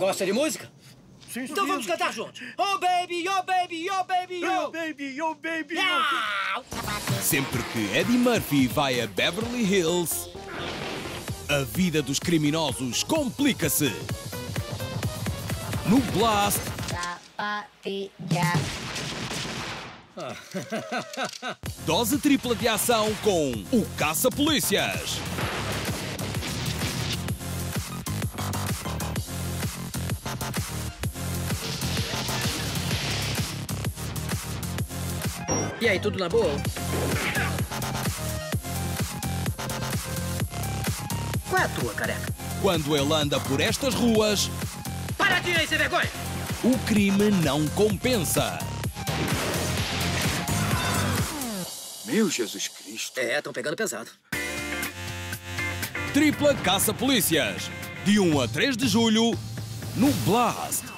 Gosta de música? Sim, Então vamos cantar juntos. Oh, baby, oh, baby, oh, baby, Oh, oh. baby, oh, baby. Ah! Sempre que Eddie Murphy vai a Beverly Hills, a vida dos criminosos complica-se. No Blast, dose tripla de ação com o Caça-Polícias. E aí, tudo na boa? Qual é a tua, careca? Quando ele anda por estas ruas, Paradinha aí, sem vergonha! o crime não compensa. Meu Jesus Cristo. É, estão pegando pesado. Tripla Caça-Polícias. De 1 a 3 de julho, no Blast.